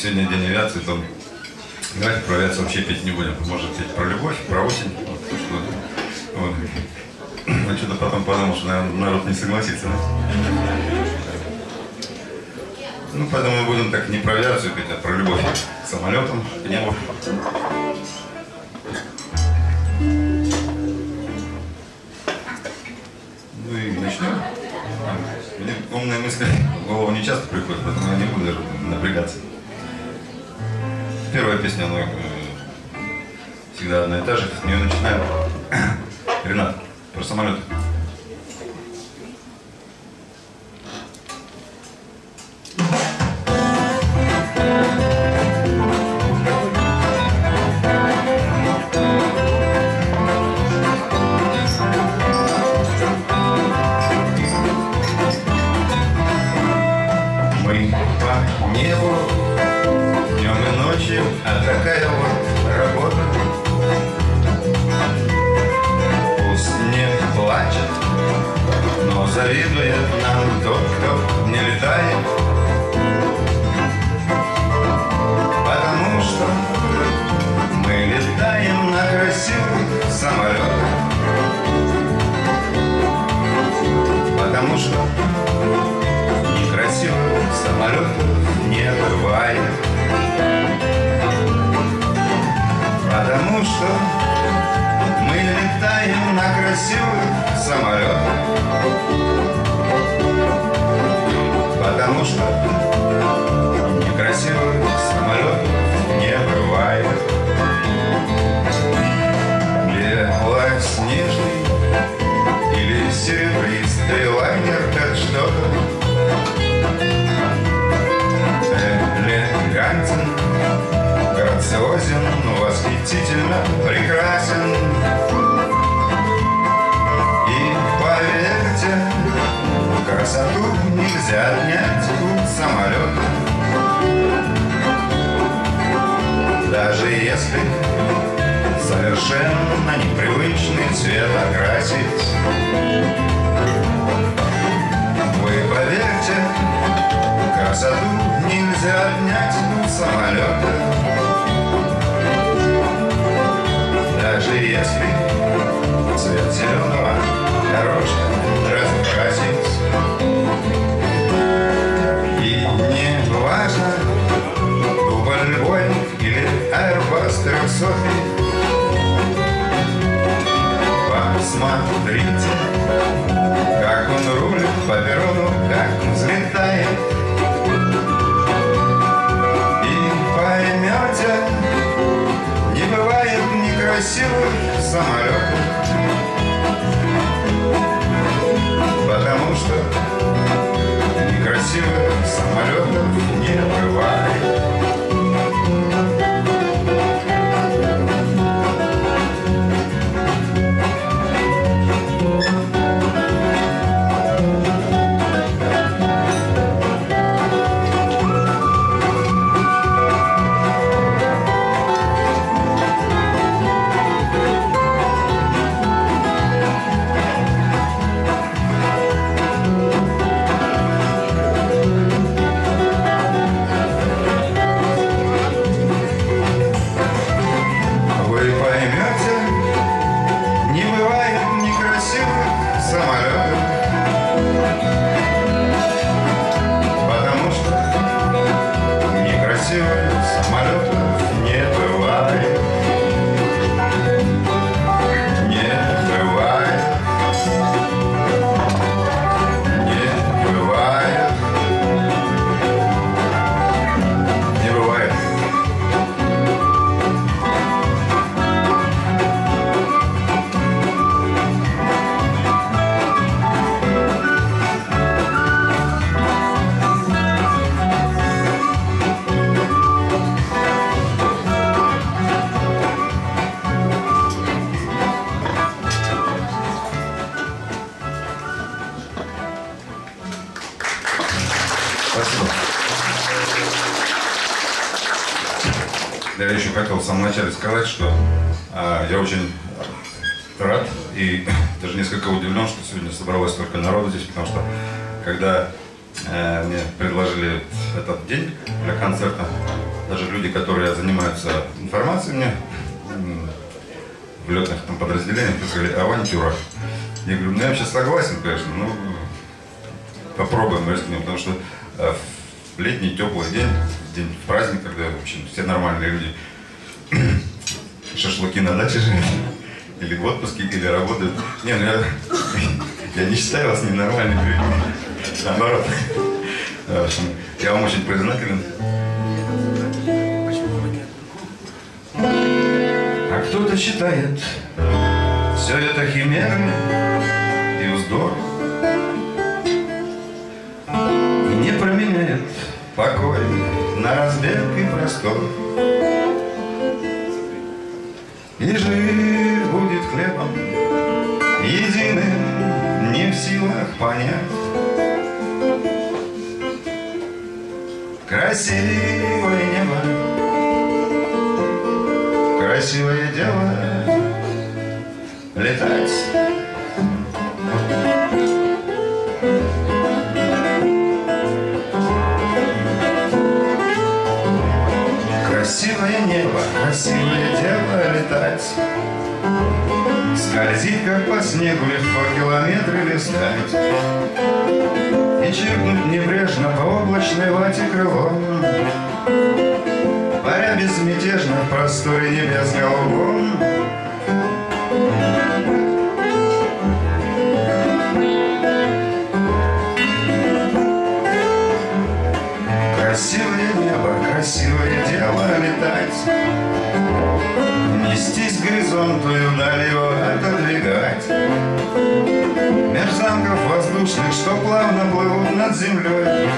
сегодня день авиации, то давайте про авиацию вообще петь не будем. Может петь про любовь, про осень. Вот, что, вот. А что-то потом подумал, что наверное, народ не согласится. Ну, поэтому мы будем так не про авиацию петь, а про любовь к самолетам, к небу. Песня, она э, всегда одна и та же. С нее начинаем. Ренат, про самолеты. Серебристый лайнер, как что-то элегантен, грациозен, восхитительно прекрасен. И поверьте, красоту нельзя отнять у самолета. Даже если совершенно непривычный цвет окрасить. Вы поверьте, красоту нельзя отнять у самолета. Даже если цвет зеленого дорожка разукрасить. И не важно, дубль Боинг или Airbus 300. Посмотрите, как он рулит по перрону, как он взлетает. И поймете, не бывает некрасивых самолетов. Потому что некрасивых самолетов не бывает. Хотел в самом начале сказать, что а, я очень рад и даже несколько удивлен, что сегодня собралось столько народу здесь, потому что когда э, мне предложили этот день для концерта, даже люди, которые занимаются информацией мне в летных там, подразделениях, сказали, авантюра. Я говорю, ну я вообще согласен, конечно, ну попробуем рискнем, потому что э, в летний теплый день, день праздник, когда, в общем, все нормальные люди шашлыки на даче живут, или в отпуске, или работают. Не, ну я, я не считаю вас ненормальными людьми. Наоборот. Я вам очень признателен. А кто-то считает, все это химеры и вздор. И не променяет покой на разбег и простор. И жив будет хлебом единым, не в силах понять. Красивое небо, красивое дело летать. Красивое дело летать. Скользить, как по снегу, легко километры листать. И чиркнуть небрежно по облачной вате крылом. Паря безмятежно в просторе небес голубом. Красивое небо, красивое дело летать Вдаль его отодвигать Меж замков воздушных, что плавно плывут над землей.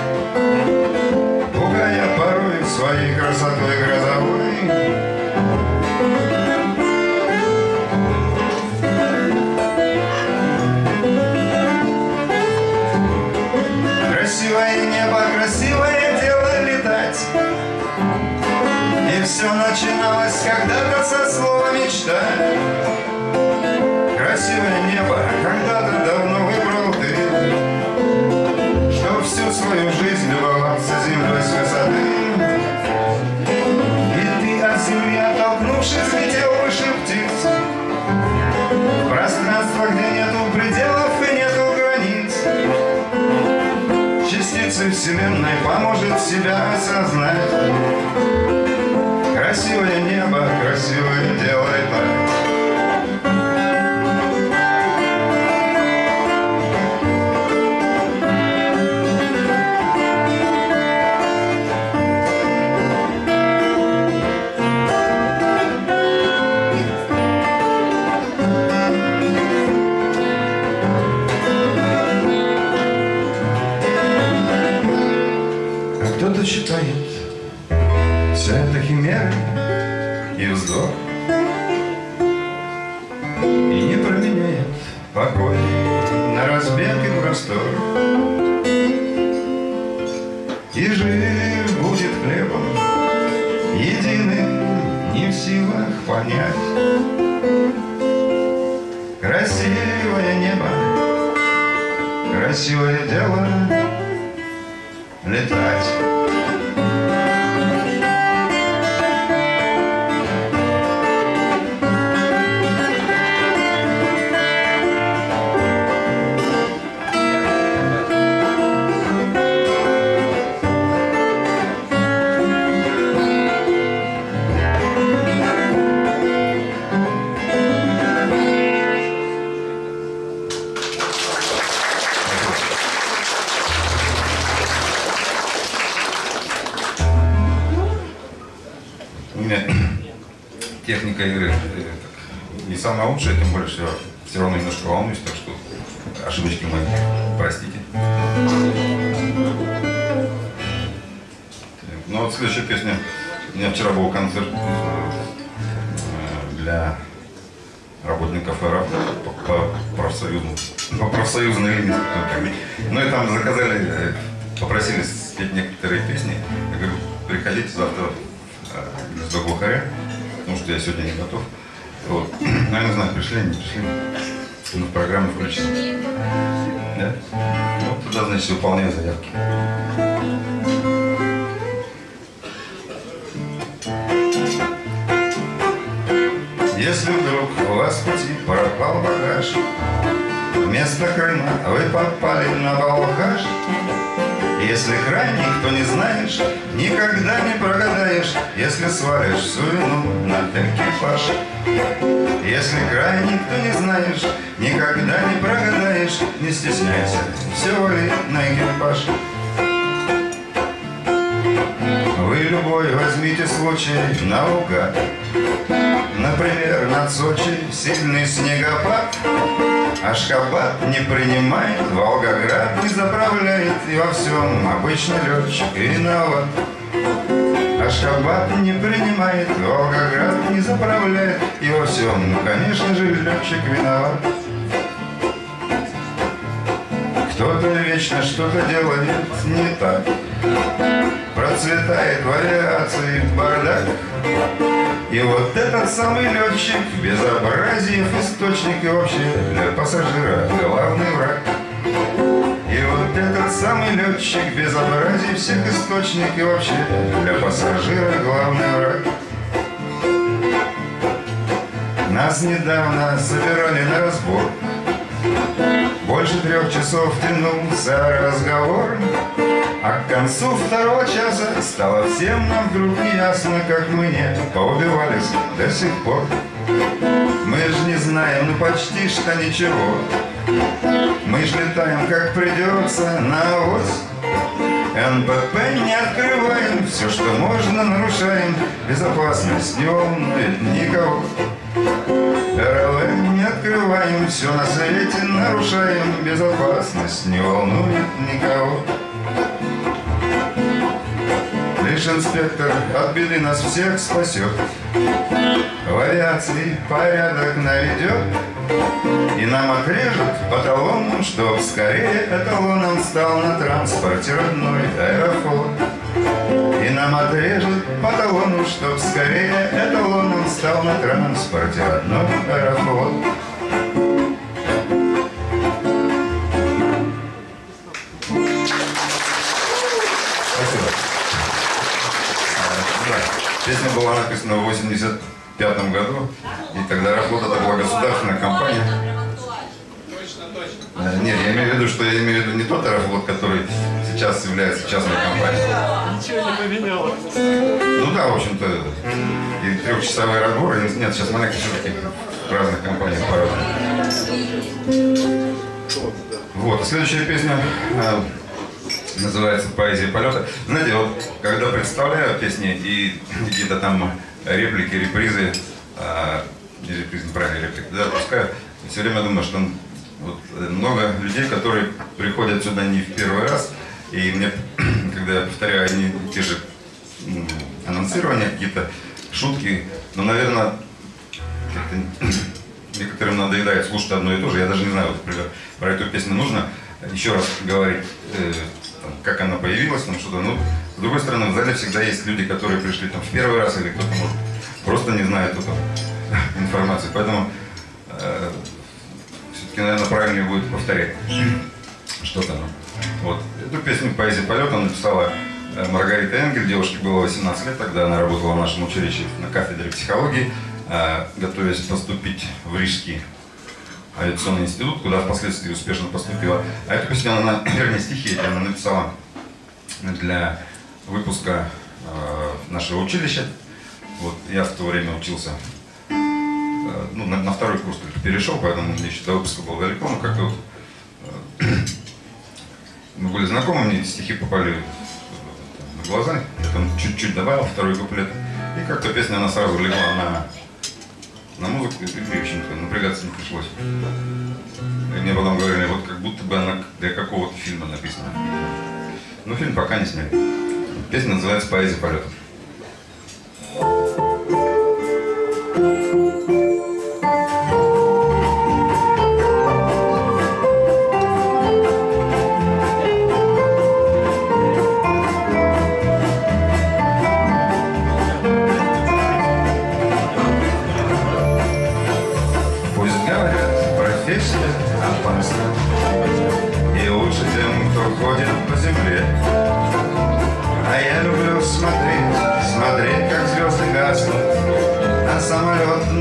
Пугая порой своей красотой грозовой. Красивое небо, красивое дело летать. И все начиналось когда-то со Вселенной поможет себя осознать. Красивое небо, красивое дело летать. Понять. Красивое небо, красивое дело летать. Лучшая, тем более, я все равно немножко волнуюсь, так что ошибочки мои простите. Ну вот следующая песня. У меня вчера был концерт э, для работников РАФ по, по профсоюзному, по профсоюзной линии. Ну и там заказали э, попросили спеть некоторые песни. Я говорю, приходите завтра в гнездо глухаря, потому что я сегодня не готов. Вот. Ну, знаю, пришли, не пришли. Ну, в программу включится. Да? Вот туда, значит, выполняю заявки. Если вдруг у вас в пути пропал багаж, Вместо Крыма вы попали на Балхаш, Если крайний, кто не знаешь, Никогда не прогадаешь, Если свалишь всю вину на экипаж. Если крайний, кто не знаешь, Никогда не прогадаешь, Не стесняйся, все валит на экипаж. Вы любой возьмите случай наука, Например, над Сочи сильный снегопад, Ашхабад не принимает, Волгоград не заправляет, И во всем обычный летчик виноват. Ашхабад не принимает, Волгоград не заправляет, И во всем, ну, конечно же, летчик виноват. Кто-то вечно что-то делает не так, Процветает в авиации бардак, и вот этот самый летчик, безобразие источник и вообще для пассажира главный враг. И вот этот самый летчик, безобразие всех источник и вообще для пассажира главный враг. Нас недавно собирали на разбор. Больше трех часов тянулся разговор. А к концу второго часа стало всем нам вдруг неясно, как мы не поубивались до сих пор. Мы же не знаем, ну почти что ничего. Мы ж летаем, как придется, на ось. НПП не открываем, все, что можно, нарушаем. Безопасность не волнует никого. Все на свете нарушаем. Безопасность не волнует никого. Лишь инспектор от беды нас всех спасет. В авиации порядок наведет И нам отрежут по талонам, Чтоб скорее эталоном стал на транспорте родной аэрофлот. И нам отрежут по талону, Чтоб скорее эталоном стал на транспорте родной аэрофлот. Песня была написана в 85 году, и тогда работа это была государственная компания. Э, нет, я имею в виду, что я имею в виду не тот аэрофлот, который сейчас является частной компанией. Ничего не поменялось. Ну да, в общем-то, и трехчасовые разборы. Нет, сейчас маленько все-таки в разных компаниях по-разному. Вот, а следующая песня э, называется «Поэзия полета». Знаете, вот когда представляю песни и какие-то там реплики, репризы, а, не репризы, неправильно, реплики, да, пускаю, все время думаю, что вот, много людей, которые приходят сюда не в первый раз, и мне, когда я повторяю одни и те же анонсирования, какие-то шутки, но, наверное, некоторым надоедает слушать одно и то же. Я даже не знаю, вот, например, про эту песню нужно еще раз говорить, э, там, как она появилась, там что-то. Ну, с другой стороны, в зале всегда есть люди, которые пришли там в первый раз, или кто-то, может, просто не знает эту информацию. Поэтому э, все-таки, наверное, правильнее будет повторять что-то. Вот. Эту песню «Поэзия полета» написала э, Маргарита Энгель. Девушке было 18 лет, тогда она работала в нашем училище на кафедре психологии, э, готовясь поступить в Рижский авиационный институт, куда впоследствии успешно поступила. А эту песню она, вернее, стихи эти она написала для выпуска э, нашего училища. Вот я в то время учился, э, ну, на, на второй курс только перешел, поэтому мне еще до выпуска было далеко, но как-то вот э, мы были знакомы, мне эти стихи попали на глаза, я там чуть-чуть добавил второй куплет, и как-то песня она сразу легла на на музыку, и, в общем-то, напрягаться не пришлось. И мне потом говорили, вот как будто бы она для какого-то фильма написана. Но фильм пока не сняли. Песня называется «Поэзия полетов».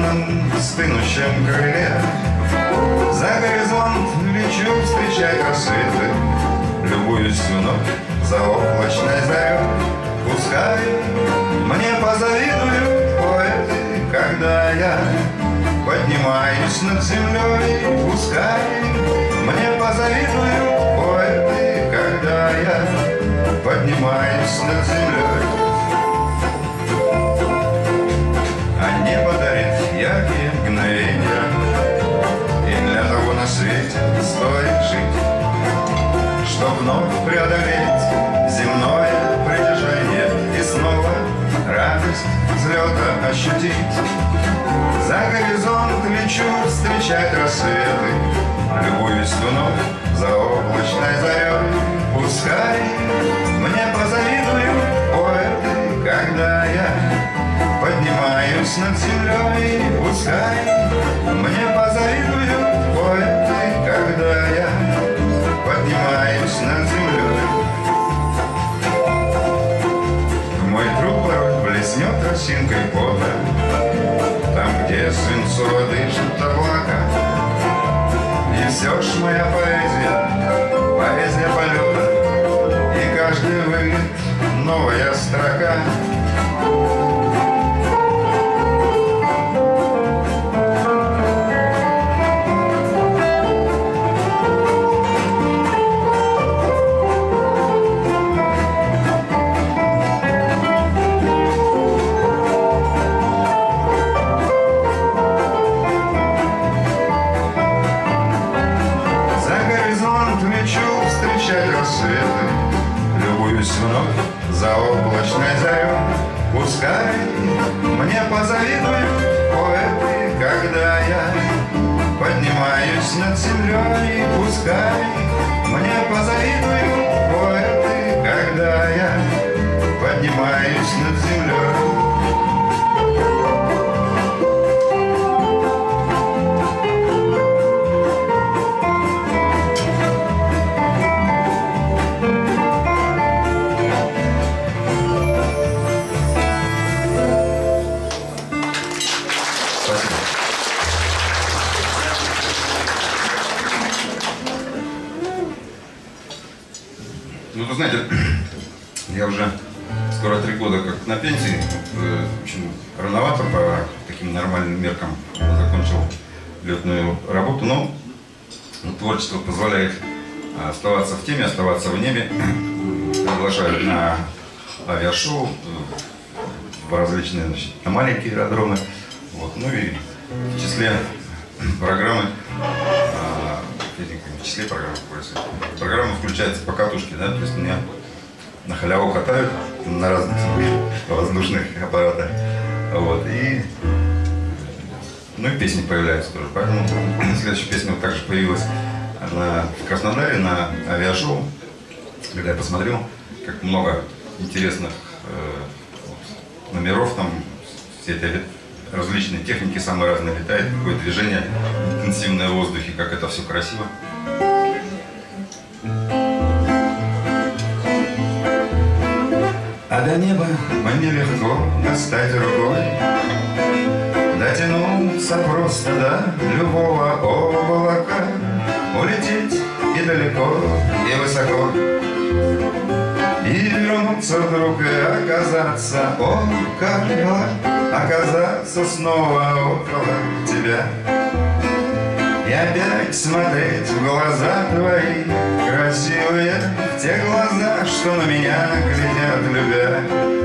Самолетном стынущем крыле. За горизонт лечу встречать рассветы, Любуюсь вновь за облачной зарей. Пускай мне позавидуют поэты, когда я поднимаюсь над землей. Пускай мне позавидуют поэты, когда я поднимаюсь над землей. Стоит жить, чтоб вновь преодолеть земное притяжение и снова радость взлета ощутить. За горизонт лечу встречать рассветы, любуюсь вновь за облачной зарей. Пускай мне позавидуют поэты, когда я поднимаюсь над землей. Пускай мне позавидуют поэты, когда я поднимаюсь над землей. Мой труп порой блеснет росинкой пота, Там, где свинцово дышит облака. И все ж моя поэзия, поэзия полета, И каждый выйдет новая строка. В теме, оставаться в небе. Приглашают на авиашоу, э, в различные значит, на маленькие аэродромы. Вот. Ну и в числе программы, а, в числе программы, программа включается по катушке, да, то есть меня на халяву катают на разных воздушных аппаратах. Вот. И ну и песни появляются тоже. Поэтому следующая песня вот также появилась на, в Краснодаре на авиашоу, когда я посмотрел, как много интересных э, вот, номеров там, все эти различные техники самые разные летают, какое движение интенсивное в воздухе, как это все красиво. А до неба мне легко достать рукой Дотянуться просто до любого и далеко, и высоко И вернуться вдруг и оказаться около Оказаться снова около тебя и опять смотреть в глаза твои красивые, в те глаза, что на меня глядят, любя.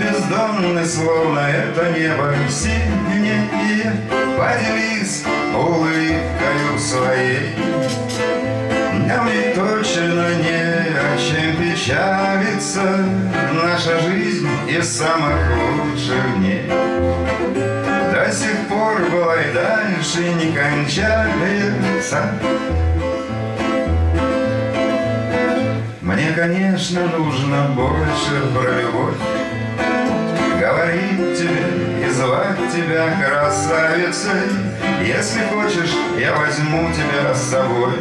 Бездонны, словно это небо, синие, поделись улыбкою своей. Нам ведь точно не о чем печалиться, наша жизнь из самых лучших дней. До сих пор была и дальше не кончается. Мне, конечно, нужно больше про любовь. Говорить тебе и звать тебя красавицей. Если хочешь, я возьму тебя с собой.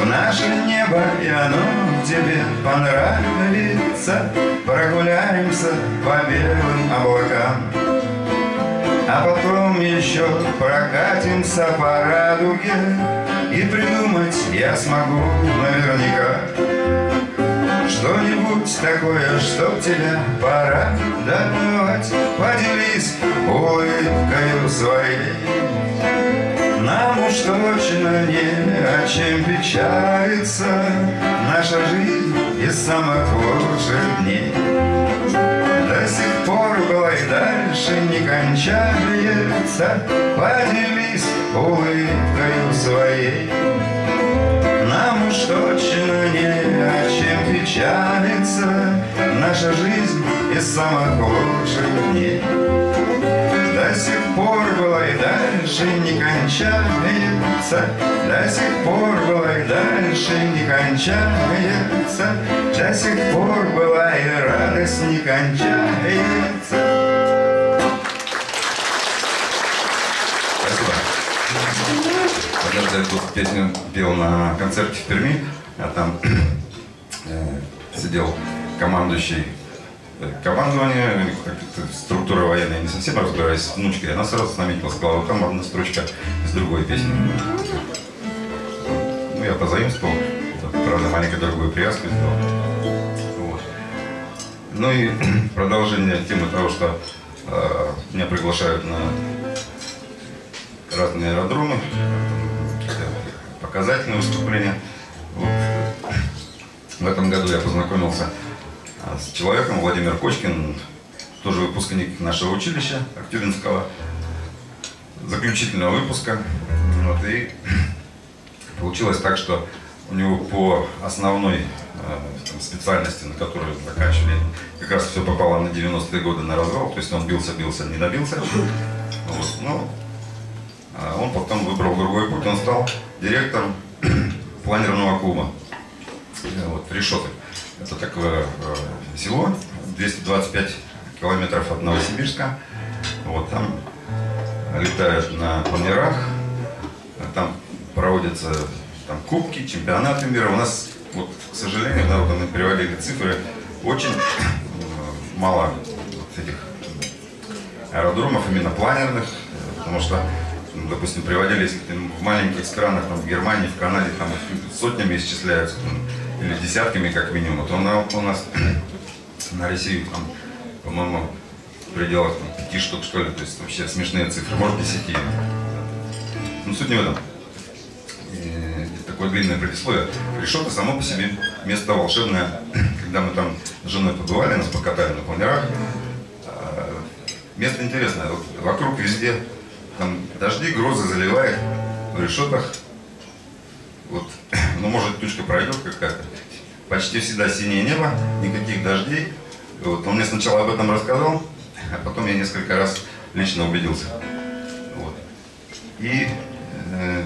В наше небо, и оно тебе понравится. Прогуляемся по белым облакам. А потом еще прокатимся по радуге И придумать я смогу наверняка Что-нибудь такое, чтоб тебя порадовать Поделись улыбкою своей. Нам уж точно не о чем печалиться. Наша жизнь из самых лучших дней. До сих пор была и дальше не кончается. Поделись улыбкою своей. Нам уж точно не печалиться Наша жизнь из самых лучших дней до сих пор была и дальше не кончается До сих пор была и дальше не кончается До сих пор была и радость не кончается Спасибо. Однажды я тут песню пел на концерте в Перми, а там сидел командующий э, командование, структура военная, не совсем разбираюсь с внучкой, она сразу наметила, сказала, там одна строчка из другой песни. Ну, я позаимствовал, правда, маленькой дорогой привязку сделал. Вот. Ну и продолжение темы того, что э, меня приглашают на разные аэродромы, показательные выступления. Вот. В этом году я познакомился а, с человеком, Владимир Кочкин, тоже выпускник нашего училища Актюбинского, заключительного выпуска. Вот, и получилось так, что у него по основной э, там, специальности, на которую заканчивали, как раз все попало на 90-е годы на развал, то есть он бился, бился, не добился. Вот, но а он потом выбрал другой путь, он стал директором планерного клуба вот, Решеты. Это такое э, село, 225 километров от Новосибирска. Вот там летают на планерах, там проводятся там, кубки, чемпионаты мира. У нас, вот, к сожалению, да, вот мы приводили цифры, очень э, мало вот этих аэродромов, именно планерных, э, потому что ну, допустим, приводились в маленьких странах, там, в Германии, в Канаде, там сотнями исчисляются, или десятками как минимум. Вот он, у нас на Россию, там, по-моему, в пределах там, пяти штук, что ли, то есть вообще смешные цифры, может, десяти. Ну, суть не в этом. И такое длинное предисловие. Решета само по себе место волшебное. Когда мы там с женой побывали, нас покатали на планерах. Место интересное. Вот вокруг везде там дожди, грозы заливает в решетах. Вот, ну, может, тучка пройдет какая-то. Почти всегда синее небо, никаких дождей. Вот, он мне сначала об этом рассказал, а потом я несколько раз лично убедился. Вот. И, э,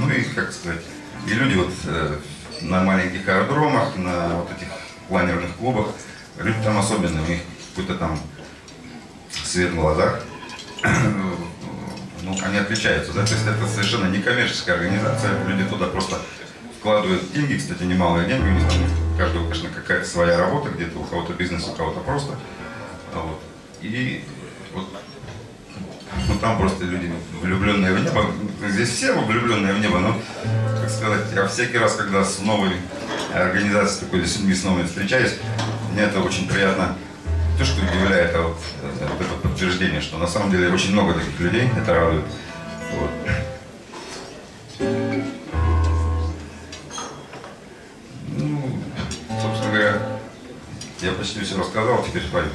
ну и, как сказать, и люди вот э, на маленьких аэродромах, на вот этих планерных клубах, люди там особенные, у них какой-то там свет в глазах ну, они отличаются, да, то есть это совершенно не коммерческая организация, люди туда просто вкладывают деньги, кстати, немалые деньги, у них там. У каждого, конечно, какая-то своя работа, где-то у кого-то бизнес, у кого-то просто, вот, и вот, ну, там просто люди влюбленные в небо, здесь все влюбленные в небо, но, как сказать, я всякий раз, когда с новой организацией такой, с людьми с новыми встречаюсь, мне это очень приятно то, что удивляет, а вот, вот это подтверждение, что на самом деле очень много таких людей, это радует. Вот. Ну, собственно говоря, я почти все рассказал, теперь спою.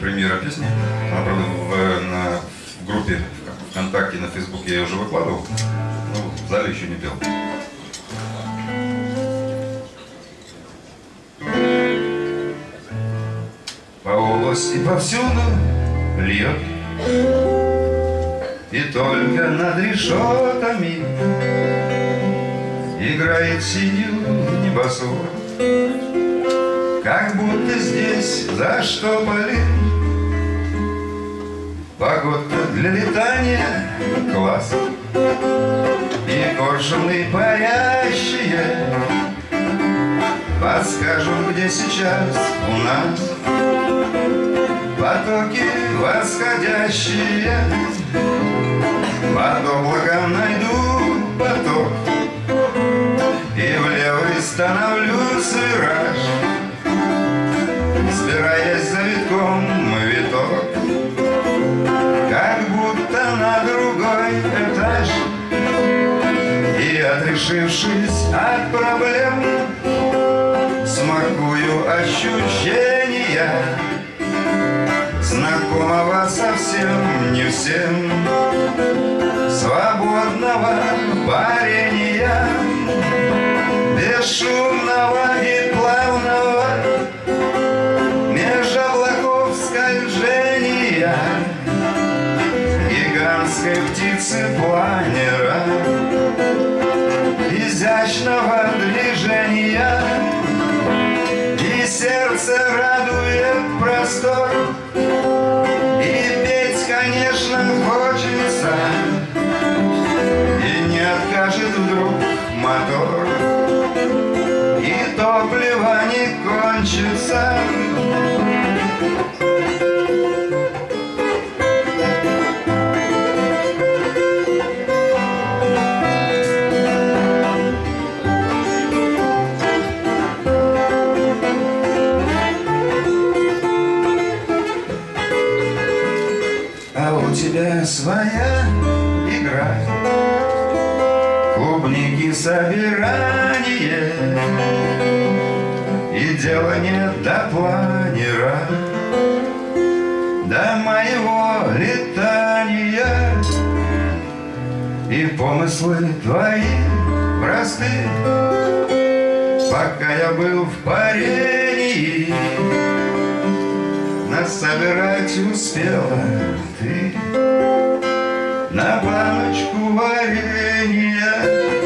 Премьера песни. Она, правда, в, на, в группе ВКонтакте, на Фейсбуке я уже выкладывал, но в зале еще не пел. Области повсюду льет И только над решетами Играет синюю небосвод. Как будто здесь заштопали Погодка для летания класс. И Коршуны парящие Подскажут, где сейчас у нас Потоки восходящие. Под облаком найду поток И в левый становлюсь вираж Сбираясь за витком виток Как будто на другой этаж. И отрешившись от проблем Смакую ощущения Знакомого совсем не всем. Свободного парения Бесшумного и плавного. Меж облаков скольжения Гигантской птицы планера. Изящного движения И сердце радует простор собирание И дело нет до планера До моего летания. И помыслы твои просты. Пока я был в парении нас собирать успела ты. На баночку варенья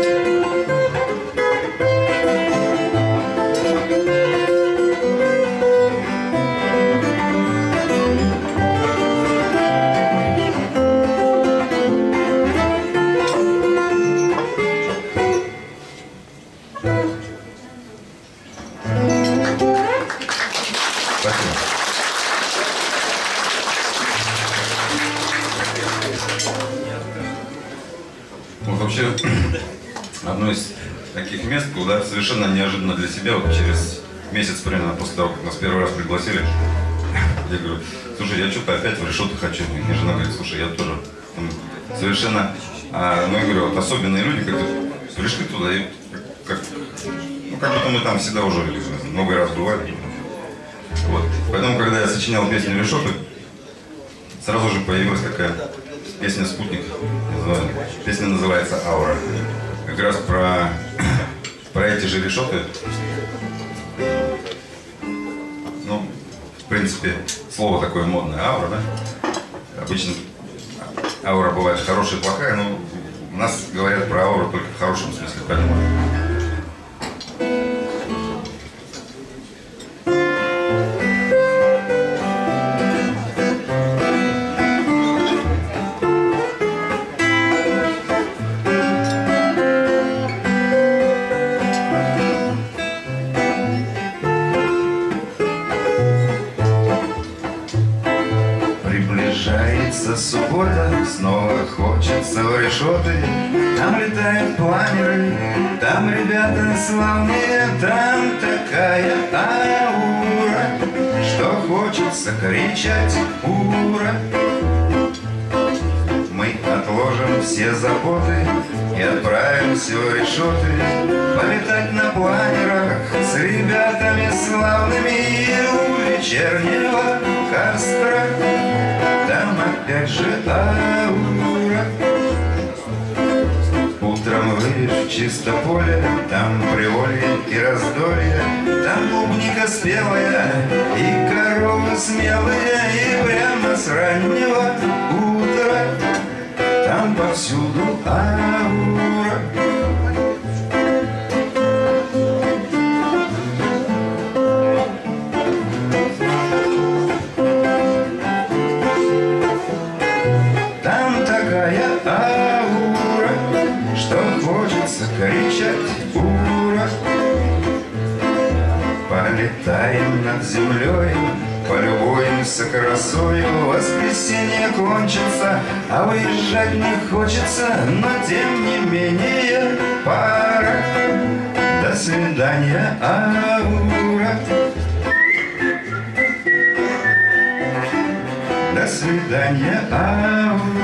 таких мест, куда совершенно неожиданно для себя, вот через месяц примерно после того, как нас первый раз пригласили, я говорю, слушай, я что-то опять в решету хочу. Мне жена говорит, слушай, я тоже. Совершенно, а, ну я говорю, вот особенные люди, как пришли туда и как, ну как будто мы там всегда уже много раз бывали. Вот. Поэтому, когда я сочинял песню «Решеты», сразу же появилась такая песня «Спутник». Песня называется «Аура». Как раз про, про эти же решеты. Ну, в принципе, слово такое модное «аура», да? Обычно аура бывает хорошая и плохая, но у нас говорят про ауру только в хорошем смысле, поэтому ребята славные, там такая аура, что хочется кричать «Ура!». Мы отложим все заботы и отправимся в решеты Полетать на планерах с ребятами славными у вечернего костра Там опять же аура чисто поле, там приволье и раздолье, там клубника спелая и коровы смелые, и прямо с раннего утра там повсюду аура. Над землей, полюбуемся красою. Воскресенье кончится, а выезжать не хочется Но тем не менее пора. До свидания, аура. До свидания, аура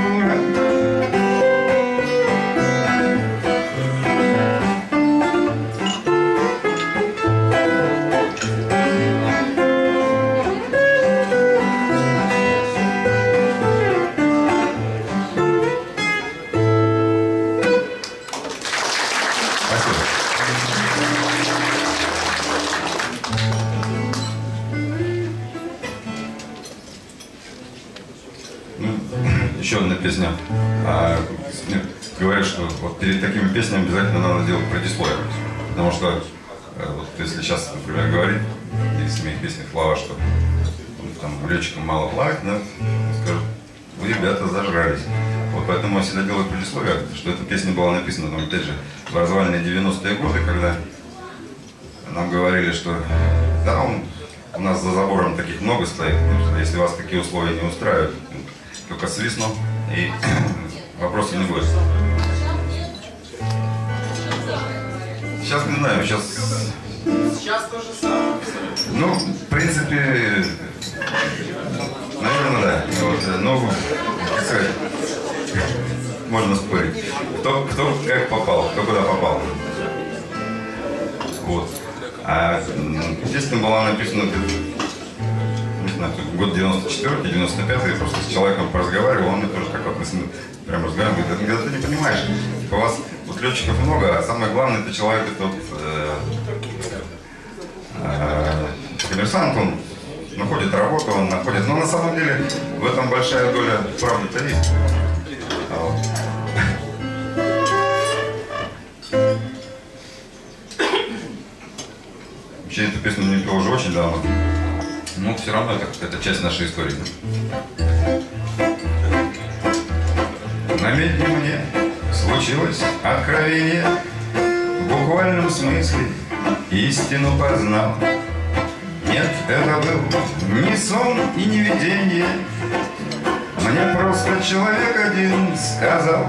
перед такими песнями обязательно надо делать предисловие. Потому что э, вот если сейчас, например, говорить из моих песнях слова, что там летчикам мало платят, да, скажут, вы, ребята, зажрались. Вот поэтому я всегда делаю предисловие, что эта песня была написана, там, опять же, в развальные 90-е годы, когда нам говорили, что да, он, у нас за забором таких много стоит, если вас такие условия не устраивают, только свистну, и вопросов не будет. Сейчас не знаю, сейчас... Сейчас то же самое. Ну, в принципе, наверное, да. Вот, э, ну, как сказать, можно спорить. Кто, кто как попал, кто куда попал. Вот. А песня была написана не знаю, год 94 95 я просто с человеком поразговаривал, он мне тоже ним прям разговариваем, говорит, «Да ты не понимаешь, у вас вот летчиков много, а самое главное, это человек, это вот, э, э, коммерсант, он находит работу, он находит, но на самом деле в этом большая доля правды-то есть. Вообще эту песню не пел уже очень давно. Но все равно это, это часть нашей истории. На медне мне случилось откровение. В буквальном смысле истину познал. Нет, это был не сон и не видение. Мне просто человек один сказал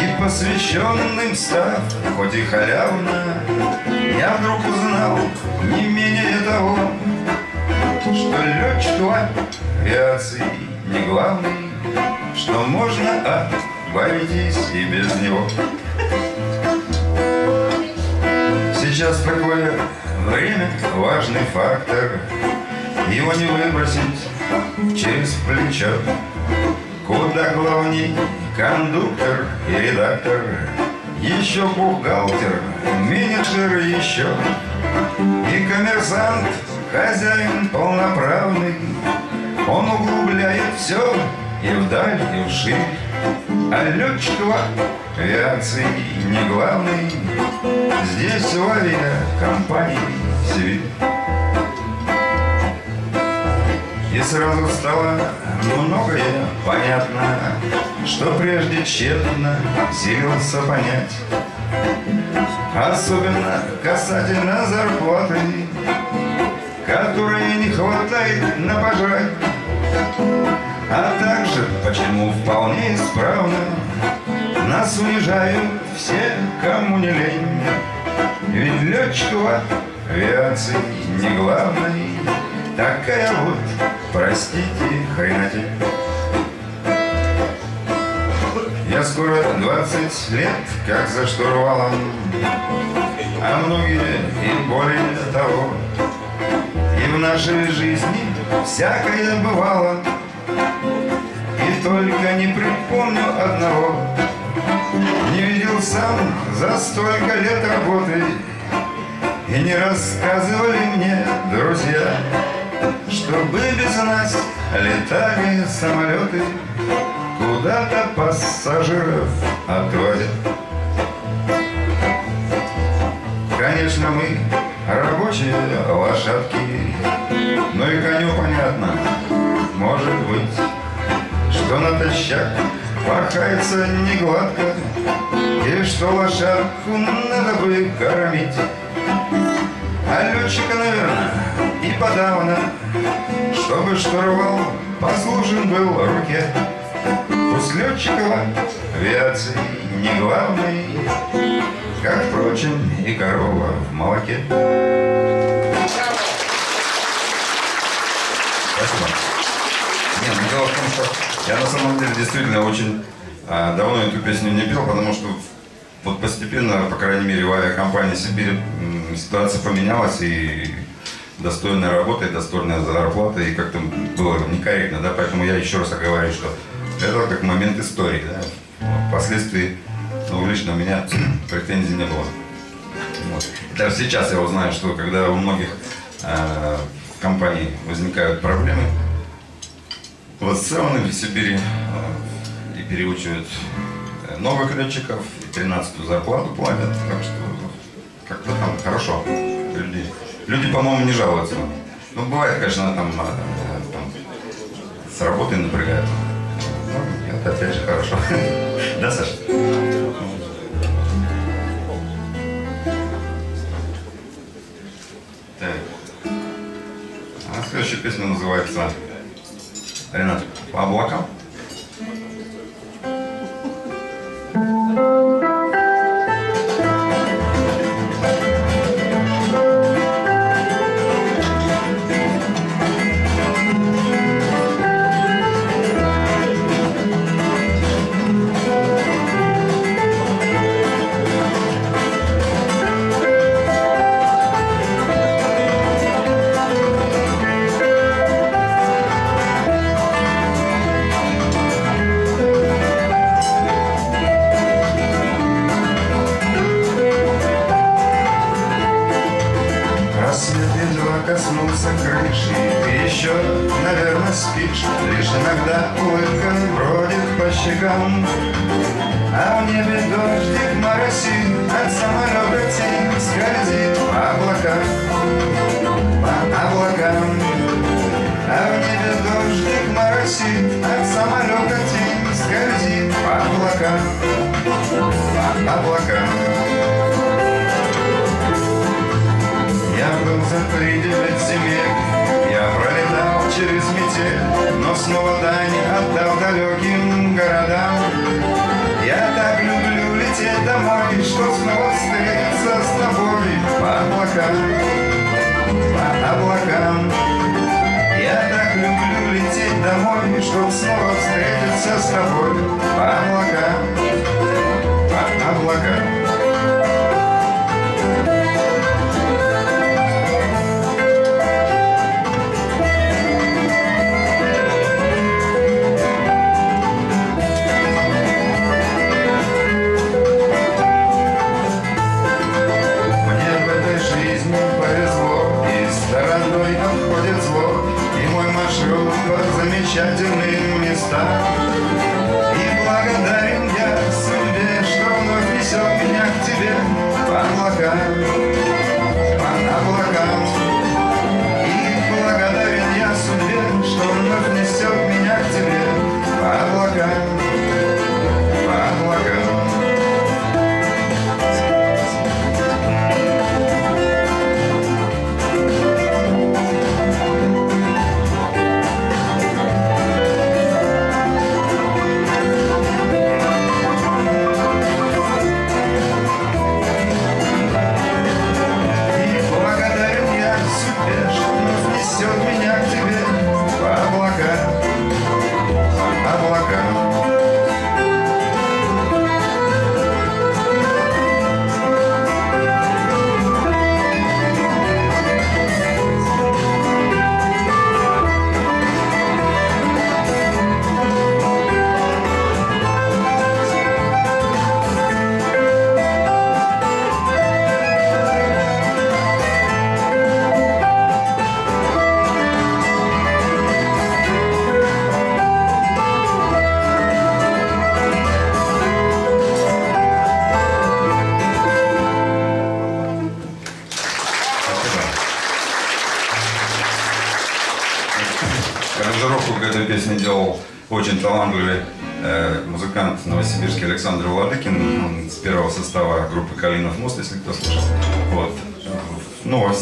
И посвященным став, хоть и халявно Я вдруг узнал не менее того Что летчик авиации не главный что можно обойтись и без него. Сейчас такое время важный фактор, его не выбросить через плечо. Куда главней кондуктор и редактор, еще бухгалтер, менеджер еще и коммерсант, хозяин полноправный. Он углубляет все и вдаль, и вширь. А летчик в авиации не главный. Здесь в авиакомпании Сибирь. И сразу стало многое понятно, Что прежде тщетно силился понять. Особенно касательно зарплаты, Которой не хватает на пожрать. А также, почему вполне исправно Нас унижают все, кому не лень. Ведь летчик в авиации не главный Такая вот, простите, хренотень Я скоро 20 лет, как за штурвалом. А многие и более того. И в нашей жизни всякое бывало только не припомню одного. Не видел сам за столько лет работы. И не рассказывали мне друзья Чтобы без нас летали самолеты. Куда-то пассажиров отводят Конечно, мы рабочие лошадки. Но и коню понятно, может быть Что натощак пахается не гладко И что лошадку надо бы кормить. А летчика, наверное, и подавно, чтобы штурвал послужен был руке. Пусть летчикова авиации не главный, как, впрочем, и корова в молоке. Спасибо. Нет, ну, дело в том, что я на самом деле действительно очень а, давно эту песню не пел, потому что вот постепенно, по крайней мере, в авиакомпании Сибирь ситуация поменялась, и достойная работа, и достойная зарплата, и как-то было некорректно, да, поэтому я еще раз оговорю, что это как момент истории, да. Впоследствии, ну, лично у меня претензий не было. Вот. Даже сейчас я узнаю, что когда у многих э, компаний возникают проблемы, вот страны в Сибири э, и переучивают э, новых летчиков, и 13-ю зарплату платят, так что как-то там хорошо. Люди, люди по-моему, не жалуются. Ну, бывает, конечно, там, э, там с работы напрягают. Ну, это опять же хорошо. Да, Саша? Так. А следующая песня называется Ренат по облакам. Рассвет Sabor.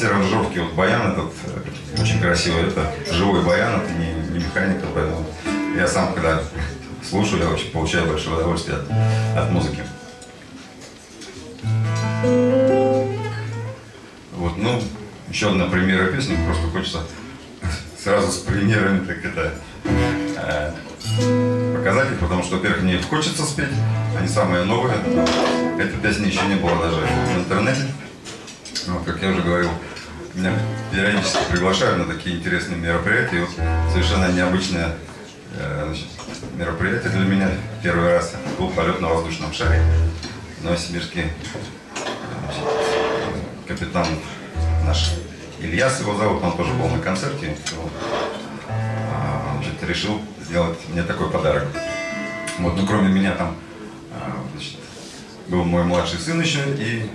Все аранжировки вот баян этот э, очень красивый. Это живой баян, это не, не механика, поэтому я сам, когда слушаю, я очень получаю большое удовольствие от, от музыки. Вот, ну, еще одна премьера песни, просто хочется сразу с премьерами так это показать их, потому что, во-первых, мне хочется спеть, они самые новые. Эта песня еще не была даже в интернете. Вот, как я уже говорил, меня периодически приглашают на такие интересные мероприятия. И вот совершенно необычное э, значит, мероприятие для меня. Первый раз был полет на воздушном шаре. Новосибирский значит, капитан наш Ильяс его зовут, он тоже был на концерте. А, значит, решил сделать мне такой подарок. Вот, ну кроме меня там значит, был мой младший сын еще и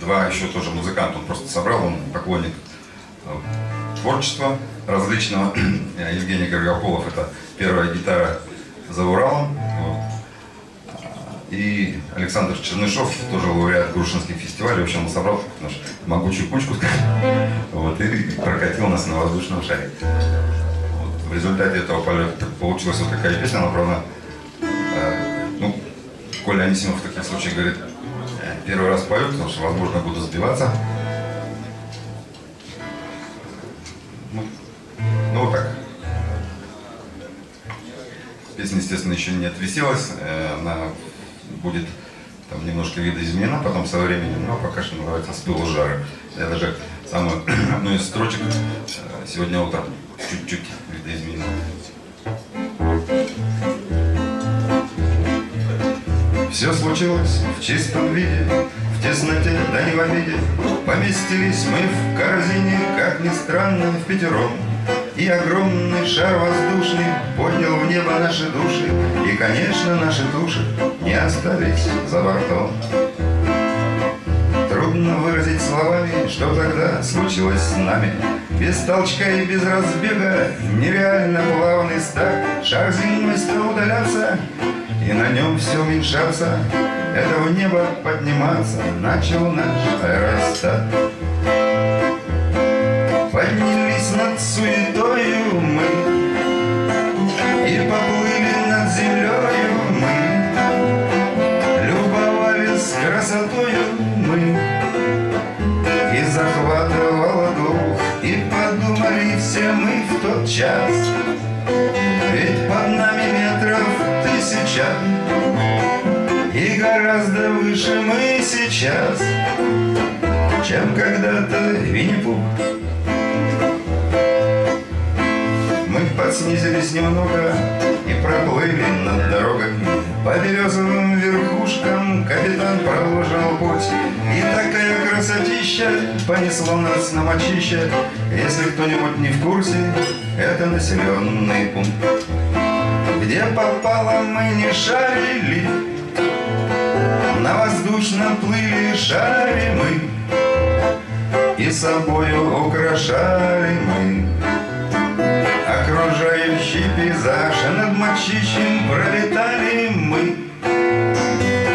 два еще тоже музыканта. Он просто собрал, он поклонник э, творчества различного. Евгений Горгополов это первая гитара за Уралом. И Александр Чернышов, тоже лауреат Грушинских фестивалей. В общем, он собрал нашу могучую кучку вот, и прокатил нас на воздушном шаре. Вот. В результате этого полета получилась вот такая песня, она, правда, э, ну, Коля Анисимов в таких случаях говорит, первый раз пою, потому что, возможно, буду сбиваться. Ну, ну вот так. Песня, естественно, еще не отвесилась. Э, она будет там немножко видоизменена потом со временем, но пока что называется «С пылу жары». Я даже самую одну из строчек э, сегодня утром чуть-чуть видоизменил. Все случилось в чистом виде, в тесноте, да не в обиде. Поместились мы в корзине, как ни странно, в пятером. И огромный шар воздушный поднял в небо наши души, И, конечно, наши души не остались за бортом. Трудно выразить словами, что тогда случилось с нами. Без толчка и без разбега, нереально плавный старт, Шар земной стал удаляться, и на нем все уменьшаться, это в небо подниматься начал наш аэростат. Поднялись над суетою мы И поплыли над землею мы Любовались красотою мы И захватывало дух И подумали все мы в тот час тысяча И гораздо выше мы сейчас Чем когда-то Винни-Пух Мы подснизились немного и проплыли над дорогой. По березовым верхушкам капитан проложил путь. И такая красотища понесло нас на мочище. Если кто-нибудь не в курсе, это населенный пункт. Где попало, мы не шарили, На воздушном плыли шари мы, И собою украшали мы Окружающий пейзаж, а над мочищем пролетали мы.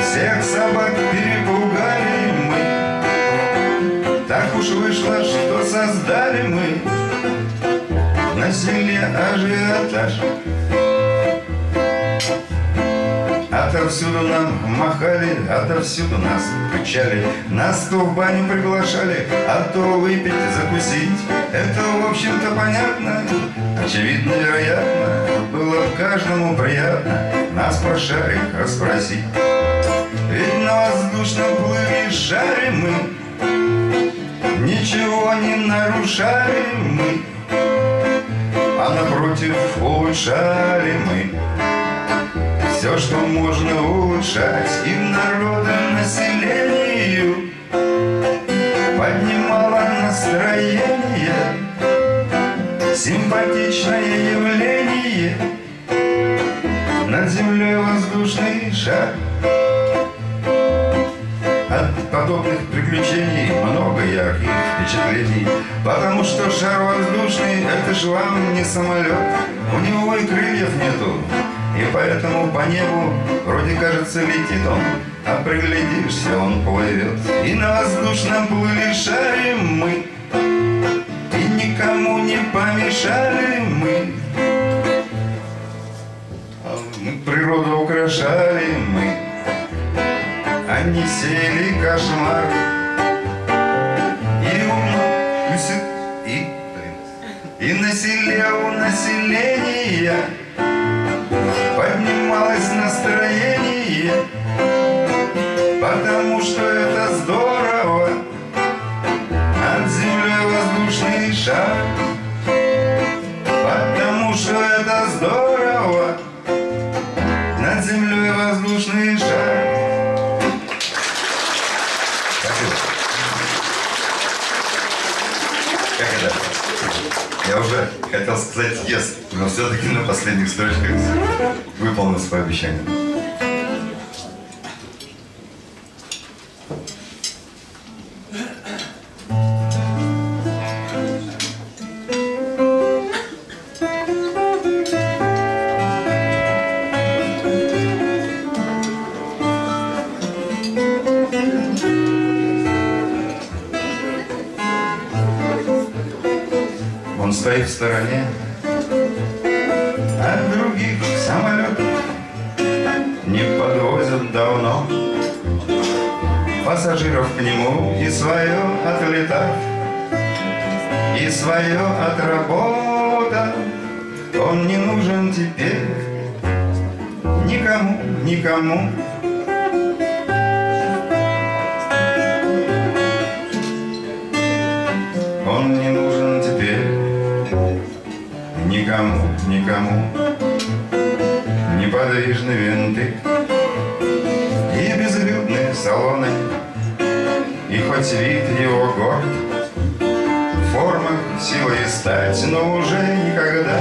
Всех собак перепугали мы. Так уж вышло, что создали мы на селе ажиотаж. Отовсюду нам махали, отовсюду нас кричали, Нас то в баню приглашали, а то выпить, закусить. Это, в общем-то, понятно, очевидно, вероятно, Было каждому приятно нас про шарик расспросить. Ведь на воздушном плыли шаре мы, Ничего не нарушали мы, А напротив улучшали мы все, что можно улучшать и в народонаселению Поднимало настроение Симпатичное явление. Над землей воздушный шар. От подобных приключений много ярких впечатлений, потому что шар воздушный — это ж вам не самолет, у него и крыльев нету, и поэтому по небу вроде кажется летит он а приглядишься, он плывет. И на воздушном плыли шарим мы, и никому не помешали мы. А Мы природу украшали мы, не сеяли кошмар. И, у- и, се- и, блин, и на селе у населения поднималось настроение, потому что это здорово, над землей воздушный шар, хотел сказать yes, но все-таки на последних строчках выполнил свое обещание. Свое отработав Он не нужен теперь Никому, никому. Он не нужен теперь Никому, никому. Неподвижны винты И безлюдные салоны. И хоть вид его горд силой стать Но уже никогда.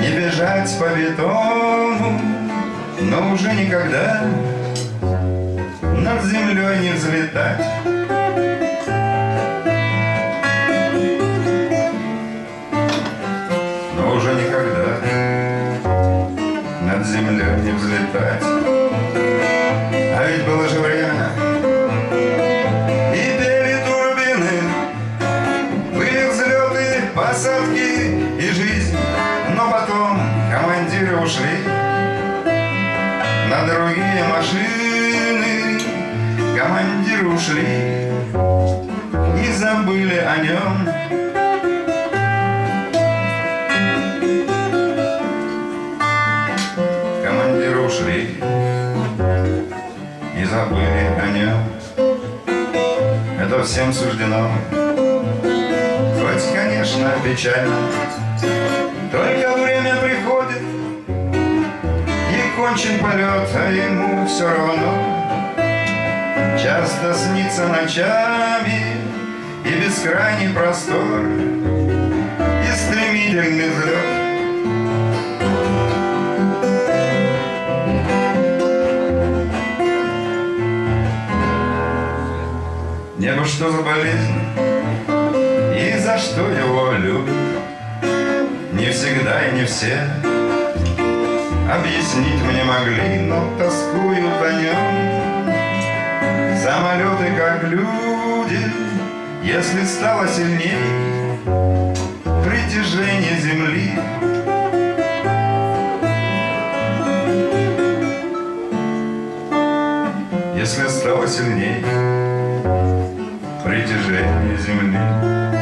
Не бежать по бетону Но уже никогда. Над землей не взлетать. Но уже никогда. Над землей не взлетать. Всем суждено, хоть, конечно, печально. Только время приходит, и кончен полет, а ему все равно. Часто снится ночами и бескрайний простор, и стремительный взлет. Что за болезнь? И за что его любят? Не всегда и не все. Объяснить мне могли, но тоскуют о нем Самолеты как люди Если стало сильней Притяжение земли. Если стало сильней притяжение земли.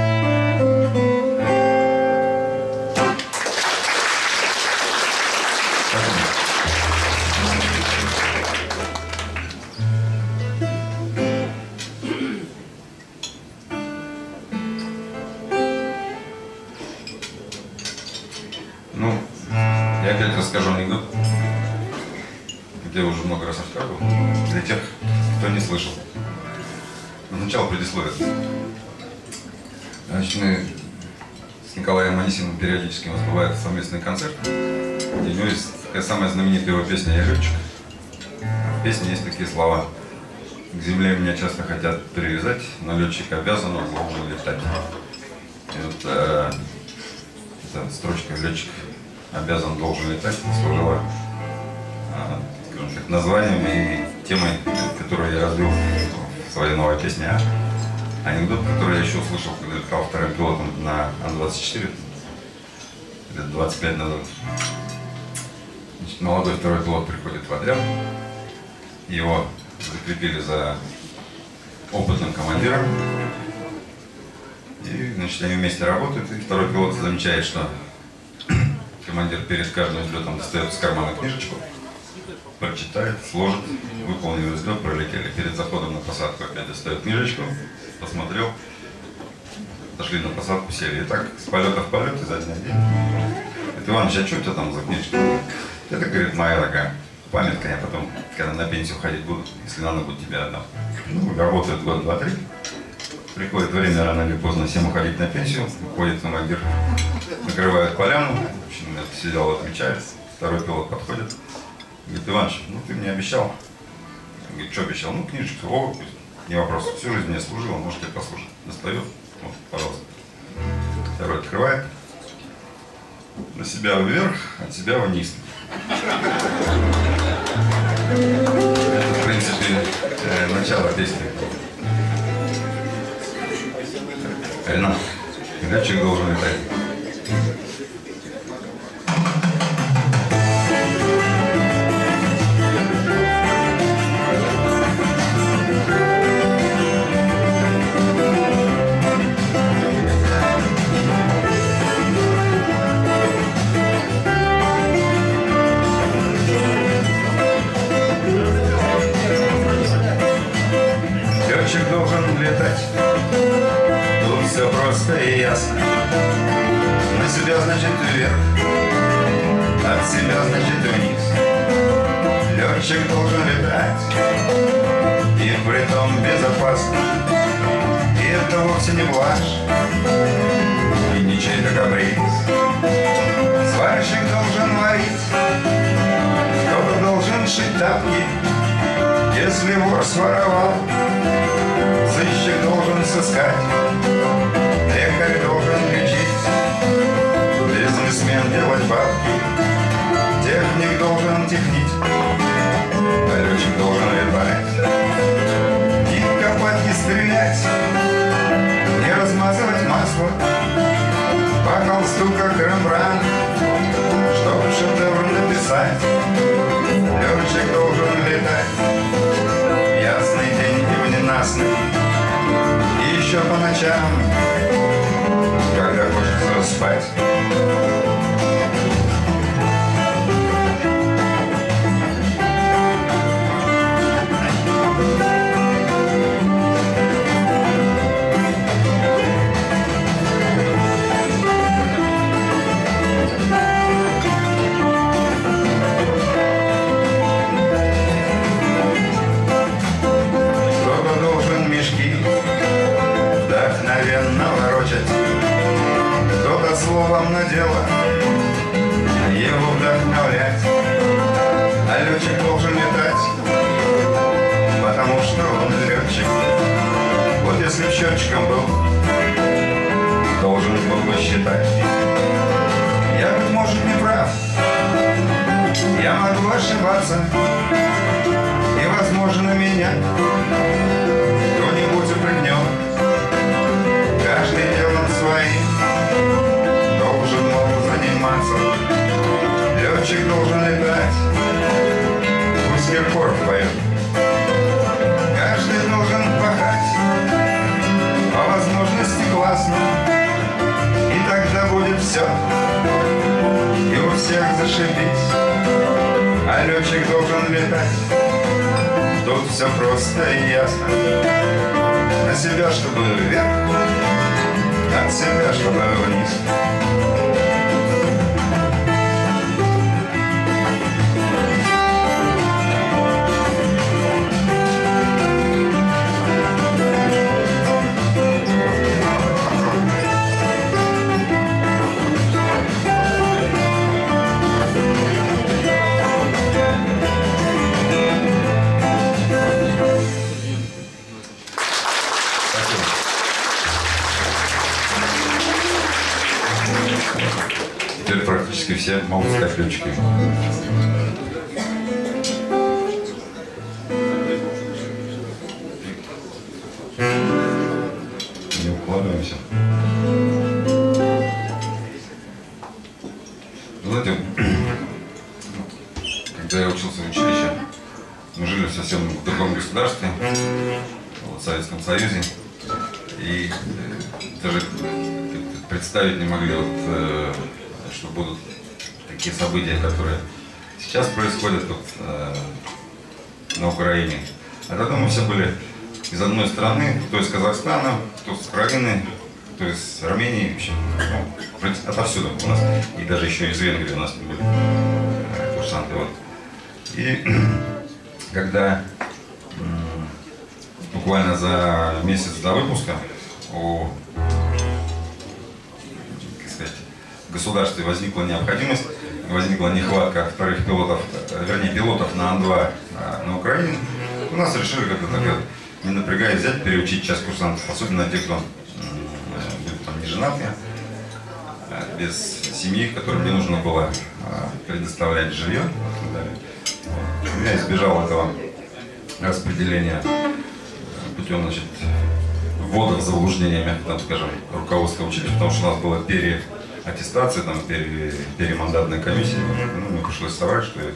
Периодически у нас бывает совместный концерт. И у него есть такая самая знаменитая его песня «Я летчик». В песне есть такие слова. К земле меня часто хотят привязать, но летчик обязан, он должен летать. И вот э, эта строчка «Летчик обязан, должен летать» служила, э, так, названием и темой, которую я развил в своей новой песне. А анекдот, который я еще услышал, когда летал вторым пилотом на Ан-24, лет 25 назад. Значит, молодой второй пилот приходит в отряд, его закрепили за опытным командиром, и, значит, они вместе работают, и второй пилот замечает, что командир перед каждым взлетом достает из кармана книжечку, прочитает, сложит, выполнил взлет, пролетели. Перед заходом на посадку опять достает книжечку, посмотрел, дошли на посадку, сели. И так с полета в полет изо дня в день. Это Иванович, а что у тебя там за книжка? Это, говорит, моя такая памятка, я потом, когда на пенсию ходить буду, если надо будет тебя отдам. Ну, работает год, два, три. Приходит время рано или поздно всем уходить на пенсию, уходит командир, накрывает поляну, в общем, сидел, отвечает, второй пилот подходит, говорит, Иванович, ну ты мне обещал, говорит, что обещал, ну книжечку, о, не вопрос, всю жизнь мне служила, можете послушать, достает, вот, пожалуйста. Второй открывает, на себя вверх, от себя вниз. Это, в принципе, э, начало песни. Ренат, летчик должен летать. Написать. Летчик должен летать, в ясный день и в ненастный, и еще по ночам, когда хочется спать. Словом на дело его вдохновлять, а летчик должен летать, потому что он летчик. Вот если б счетчиком был, должен был бы считать. Я, может, не прав, я могу ошибаться, и, возможно, меня заниматься. Летчик должен летать, пусть Киркоров поет. Каждый должен пахать, по возможности классно, и тогда будет все, и у всех зашибись. А летчик должен летать, Тут все просто и ясно. На себя, чтобы вверх, от себя, чтобы вниз. практически все могут стать летчиками. Не укладываемся. Знаете, когда я учился в училище, мы жили совсем в другом государстве, в Советском Союзе, и даже представить не могли, вот, э, что будут такие события, которые сейчас происходят вот, э, на Украине. А тогда мы все были из одной страны, кто из Казахстана, кто с Украины, кто из Армении, в общем, ну, отовсюду у нас, и даже еще из Венгрии у нас были э, курсанты. Вот. И когда буквально за месяц до выпуска у как сказать, государстве возникла необходимость, возникла нехватка вторых пилотов, э, вернее пилотов на Ан-2 на Украине, у нас решили как-то так не напрягаясь взять, переучить часть курсантов, особенно те, кто были там не женатые, а без семьи, которым не нужно было а, предоставлять жилье. Я избежал этого распределения путем значит, ввода в заблуждение, мягко там скажем, руководства училища, потому что у нас была переаттестация, там, пере, перемандатная комиссия. Ну, мне пришлось соврать, что я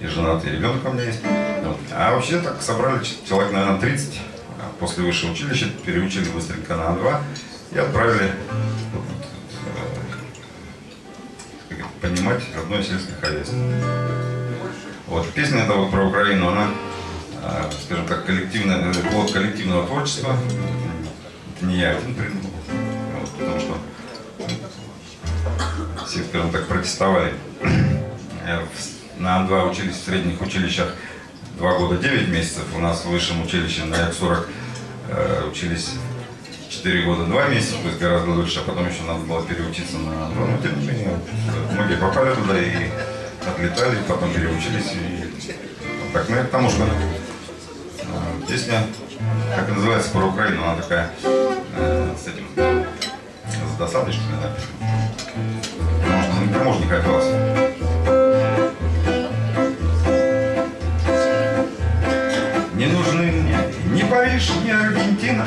и женатый, и ребенок у меня есть. Вот. А вообще так собрали человек, наверное, 30 а после высшего училища, переучили быстренько на А2 и отправили вот, э, понимать родное сельское хозяйство. Вот. Песня эта вот про Украину, она, э, скажем так, коллективная, плод коллективного творчества. Это не я один придумал, скажем так, протестовали э, на Ан-2 учились в средних училищах 2 года 9 месяцев. У нас в высшем училище на Як-40 э, учились 4 года 2 месяца, то есть гораздо дольше, а потом еще надо было переучиться на Ан-2. Но тем не менее, многие попали туда и отлетали, потом переучились. И... Вот так, ну это тому, что э, песня, как называется, про Украину, она такая э, с этим, с досадой, написана. Не хотелось. Не нужны мне ни Париж, ни Аргентина.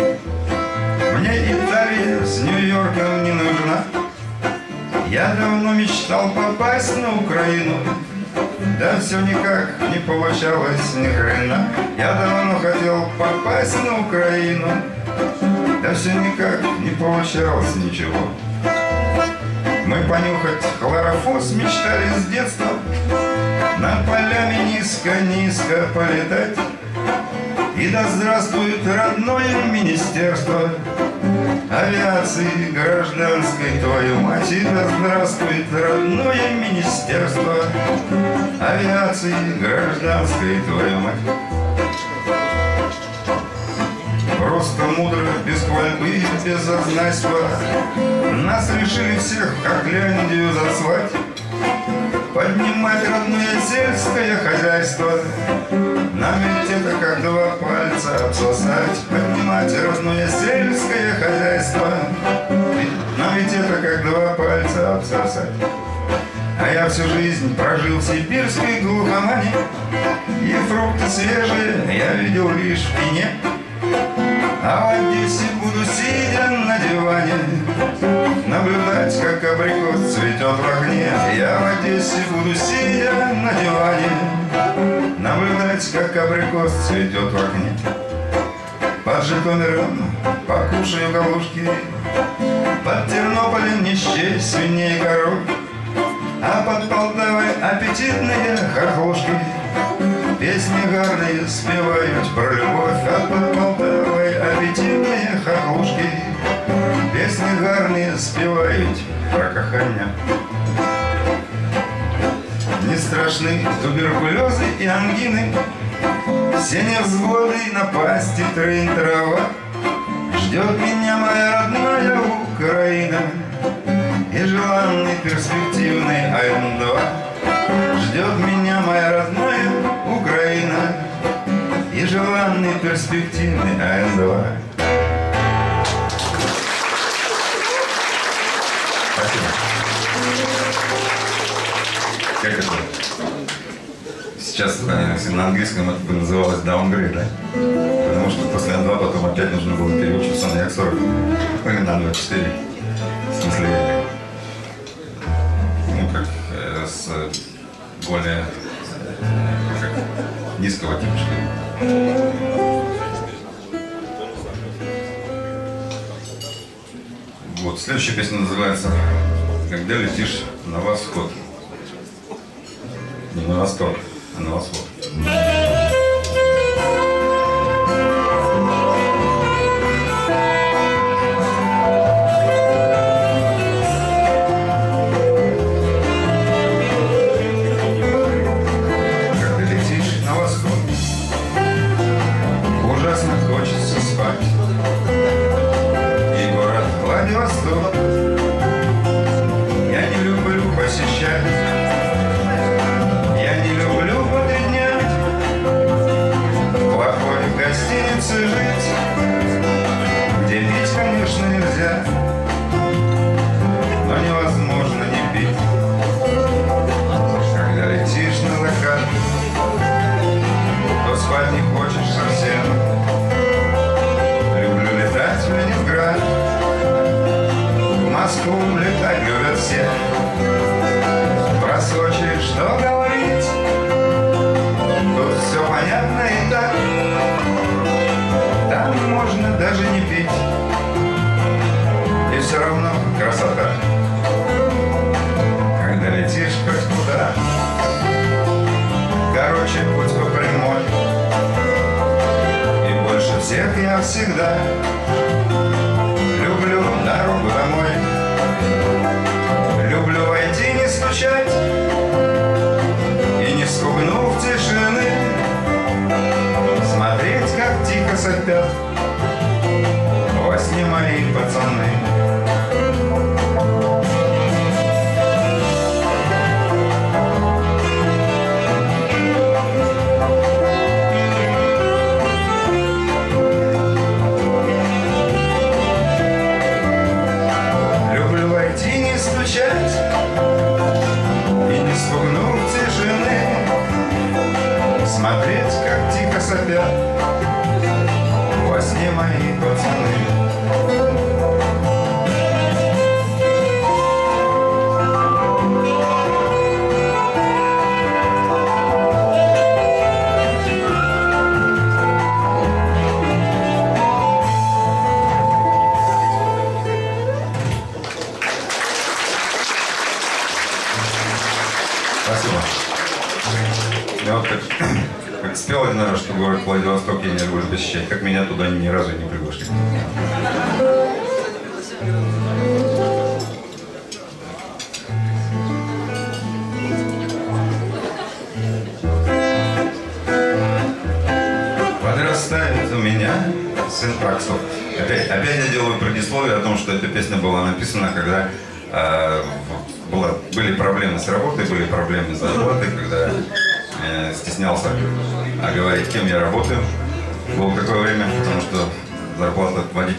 Мне Италия с Нью-Йорком не нужна. Я давно мечтал попасть на Украину. Да все никак не получалось ни хрена. Я давно хотел попасть на Украину. Да все никак не получалось ничего. Мы понюхать хлорофос мечтали с детства Над полями низко-низко полетать и да здравствует родное министерство авиации гражданской, твою мать, и да здравствует родное министерство авиации гражданской, твою мать. Мудро, без хвальбы и без зазнайства Нас решили всех, как Леонидию засвать. Поднимать родное сельское хозяйство. Нам ведь это как два пальца обсосать. Поднимать родное сельское хозяйство. Нам ведь это как два пальца обсосать. А я всю жизнь прожил в сибирской глухомане. И фрукты свежие я видел лишь в пене А в Одессе буду сидя на диване Наблюдать, как абрикос цветет в огне. Я в Одессе буду сидя на диване Наблюдать, как абрикос цветет в огне. Под Житомиром покушаю галушки Под Тернополем не счесть свиней коров А под Полтавой аппетитные хохлушки Песни гарные спевают про любовь А под Полтавой аппетитные хохлушки Песни гарные спевают про кохання. Не страшны туберкулезы и ангины. Все невзгоды и напасти трын трава. Ждет меня моя родная Украина. И желанный перспективный АМ-2 Ждет меня моя родная Украина И желанный перспективный АМ-2 Спасибо. Как это? Сейчас э, если на английском это бы называлось downgrade, да? Потому что после Ан-2 потом опять нужно было переучиться на Як-40 или на Ан-24. В смысле, ну как, э, с более как, низкого типа. Вот, следующая песня называется «Когда летишь на восход». Не на восток, а на восход. Гостинице жить, где пить, конечно, нельзя, но невозможно не пить. Когда летишь на закат, то спать не хочешь совсем. Люблю летать в Ленинград, в Москву летать любят все. Про Сочи что говорить, и все равно красота. Когда летишь хоть куда, короче, путь по прямой. И больше всех я всегда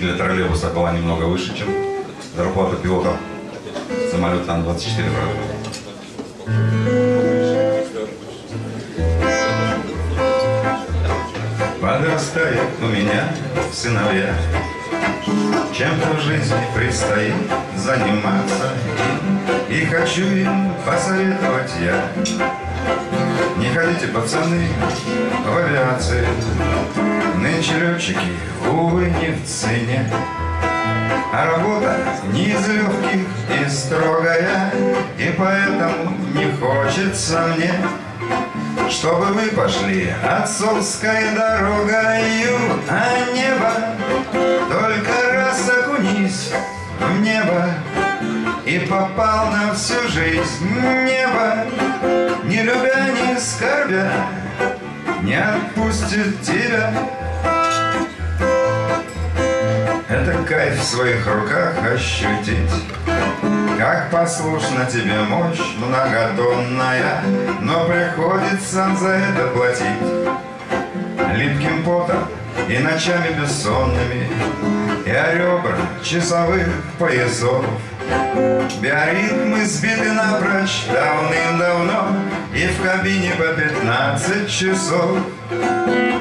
водителя троллейбуса была немного выше, чем зарплата пилота самолета Ан-24. правда. Подрастает у меня сыновья, чем-то в жизни предстоит заниматься. И хочу им посоветовать я. Не ходите, пацаны, в авиации. Нынче летчики, увы, не в цене. А работа не из легких и строгая, И поэтому не хочется мне чтобы вы пошли отцовской дорогою, а небо только раз окунись в небо и попал на всю жизнь небо, не любя, не скорбя, не отпустит тебя. Это кайф в своих руках ощутить, как послушна тебе мощь многотонная, но приходится за это платить липким потом и ночами бессонными, и о ребра часовых поясов. Биоритмы сбиты напрочь давным-давно, и в кабине по 15 часов.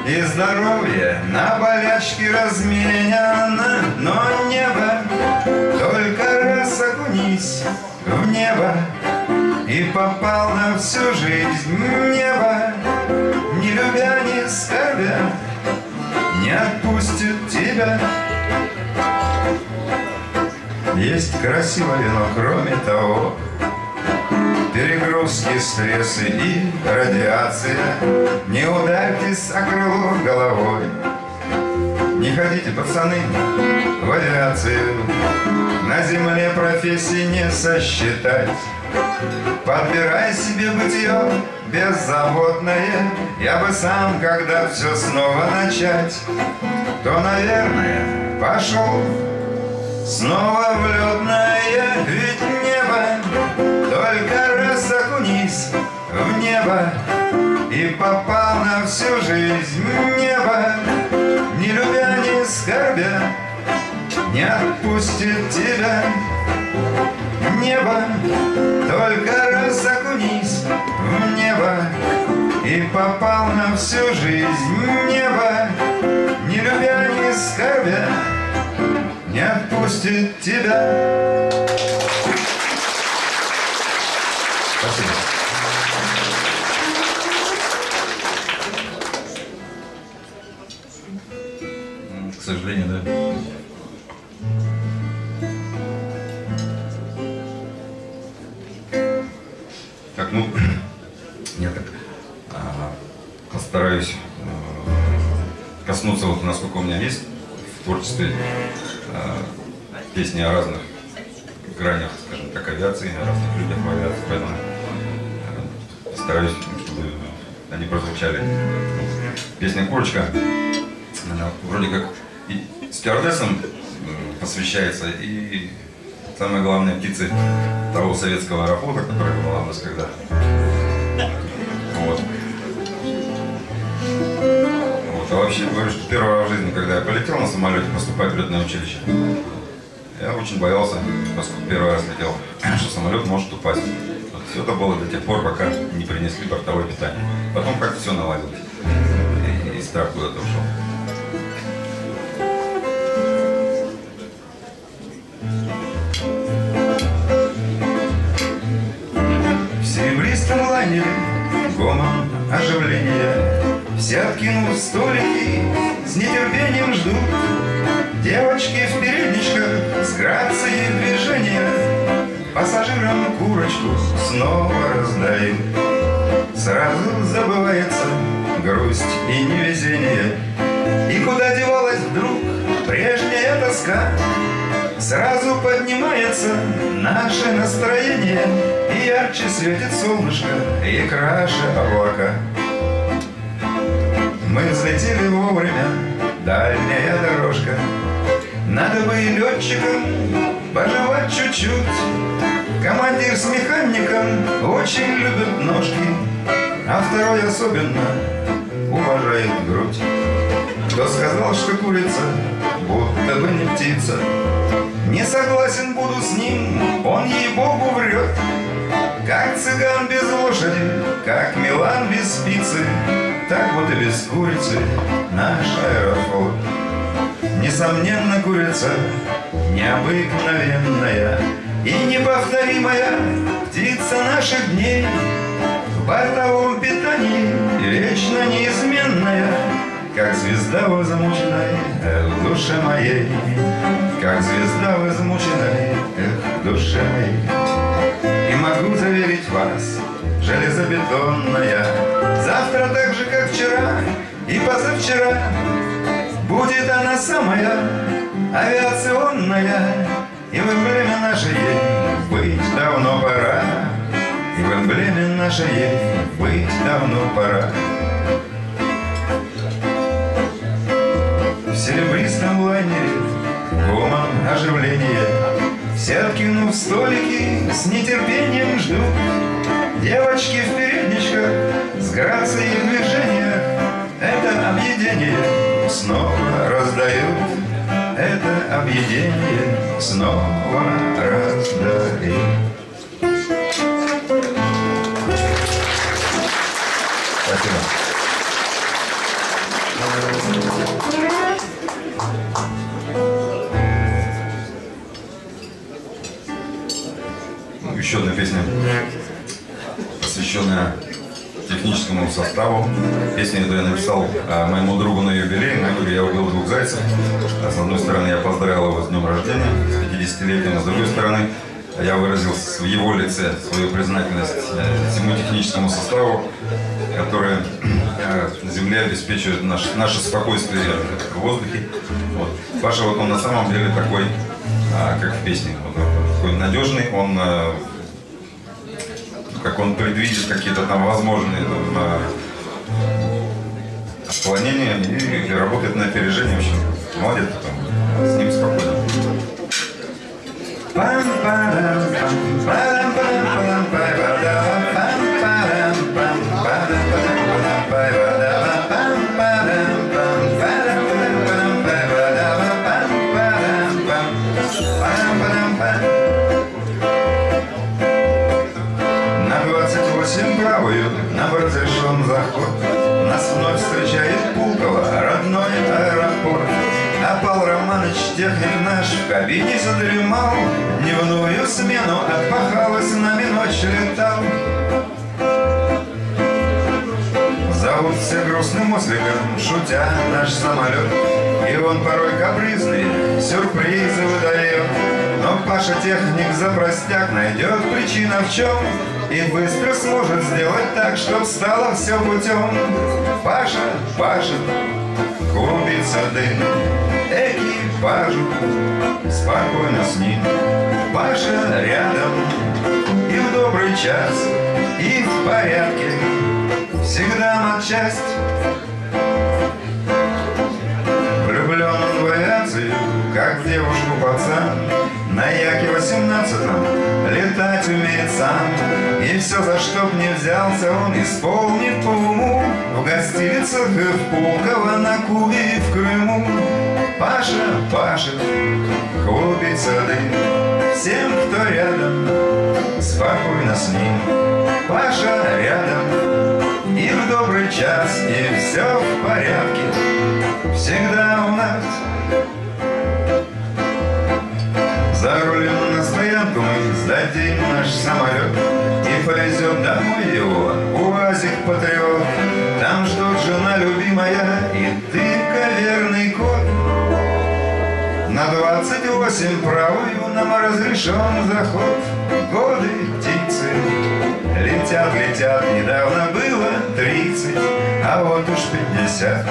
И здоровье на болячки разменяно, но небо только раз окунись в небо И попал на всю жизнь небо Не любя, не скорбя, не отпустит тебя. Есть красивое, но кроме того, Перегрузки, стрессы и радиация. Не ударьтесь о крыло головой. Не ходите, пацаны, в авиацию. На земле профессии не сосчитать. Подбирай себе бытие беззаботное. Я бы сам, когда все снова начать, то, наверное, пошел снова в летное. Ведь небо только окунись в небо И попал на всю жизнь небо. Не любя, не скорбя Не отпустит тебя. Небо Только раз окунись в небо И попал на всю жизнь небо. Не любя, не скорбя Не отпустит тебя. Спасибо. Сожалению, да. Так, ну, я так а, постараюсь а, коснуться, вот насколько у меня есть в творчестве а, песни о разных гранях, скажем так, авиации, о разных людях в авиации, поэтому а, постараюсь, чтобы они прозвучали. Песня «Курочка», она вроде как и стюардессам м, посвящается, и самое главное птицы того советского аэрофлота, который была у нас когда. Вот. Вот. А вообще говорю, что первый раз в жизни, когда я полетел на самолете поступать в летное училище, я очень боялся, поскольку первый раз летел, что самолет может упасть. Вот все это было до тех пор, пока не принесли бортовое питание. Потом как-то все наладилось. И, и страх куда-то ушел. Гомон оживления Все откинув столики, с нетерпением ждут Девочки в передничках с грацией движения. Пассажирам курочку снова раздают. Сразу забывается грусть и невезение. И куда девалась вдруг прежняя тоска? Сразу поднимается наше настроение ярче светит солнышко, и краше облака. Мы взлетели вовремя, дальняя дорожка. Надо бы и летчикам пожевать чуть-чуть. Командир с механиком очень любят ножки А второй особенно уважает грудь. Кто сказал, что курица, будто бы не птица? Не согласен буду с ним, он ей-богу врет Как цыган без лошади, как Милан без спицы Так вот и без курицы наш аэрофлот. Несомненно, курица необыкновенная И неповторимая. Птица наших дней В бортовом питании вечно неизменная. Как звезда возмученная в душе моей. Как звезда в измученной, эх, душе моей. Могу заверить вас, железобетонная, Завтра так же, как вчера и позавчера, Будет она самая авиационная, И в эмблеме нашей ей быть давно пора, И в эмблеме нашей ей быть давно пора. В серебристом лайнере гомон оживления. Все откинув столики, с нетерпением ждут. Девочки в передничках с грацией движения Это объедение снова раздают. Это объедение снова раздают. Еще одна песня, посвященная техническому составу. Песню эту я написал а, моему другу на юбилей. На юбилей я убил двух зайцев. А С одной стороны, я поздравил его с днем рождения, с 50-летием, а с другой стороны, я выразил в его лице свою признательность э, всему техническому составу, который на земле обеспечивает наш, наше спокойствие в воздухе. Вот. Паша, вот он на самом деле такой, а, как в песне, вот, такой надежный, он как он предвидит какие-то там возможные там, а, отклонения и, и работает на опережение. В общем, молодец, там, с ним спокойно. На техник наш, в кабине задремал. Дневную смену отпахал и с нами ночь летал. Зовут все грустным осликом, шутя наш самолет. И он порой капризный, сюрпризы выдает. Но Паша техник за простяк найдет причина в чем И быстро сможет сделать так, чтоб стало все путем Паша, Паша, клубится дым Экипажу, спокойно с ним. Паша рядом, и в добрый час, и в порядке. Всегда матчасть Влюблен он в авиацию, как в девушку пацан. На Яке 18 летать умеет сам. И все, за что б не взялся, он исполнит по уму. В гостиницах и в Пулково, на Кубе и в Крыму Паша, Паша, клубится дым Всем, кто рядом, спокойно с ним. Паша рядом, и в добрый час, и все в порядке. Всегда у нас За рулем на стоянку мы сдадим наш самолет И повезет домой его. УАЗик Патриот Там ждут жена любимая На 28 правую нам разрешен заход. Годы птицы летят, летят Недавно было 30, а вот уж 50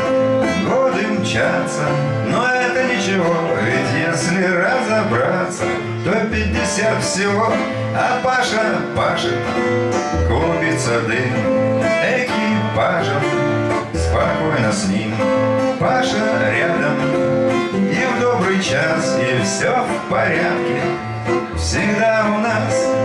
Годы мчатся, но это ничего Ведь если разобраться, то 50 всего. А Паша, Паша, клубится дым Экипажем, спокойно с ним Паша рядом, час И все в порядке, всегда у нас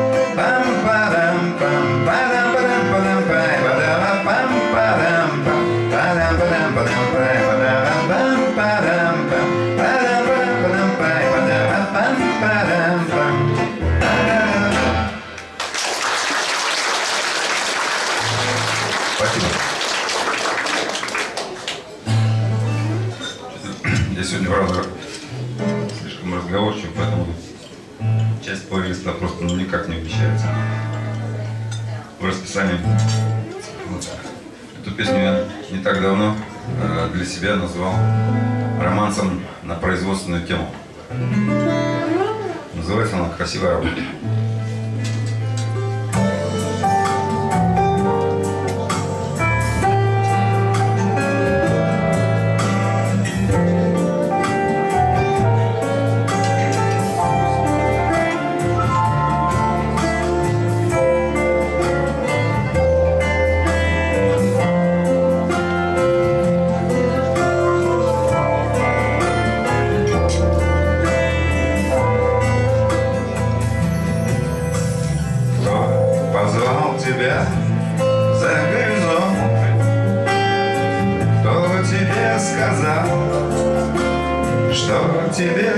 ну, никак не вмещается в расписании. Вот. Эту песню я не так давно э, для себя назвал романсом на производственную тему. Называется она «Красивая работа». Тебе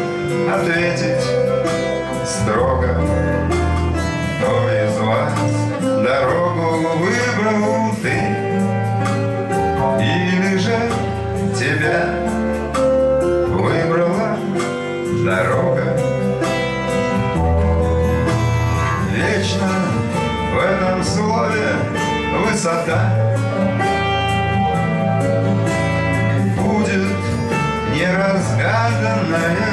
ответить строго, но из вас дорогу выбрал ты, или же тебя выбрала дорога. Вечно в этом слове высота. Будет неразгаданная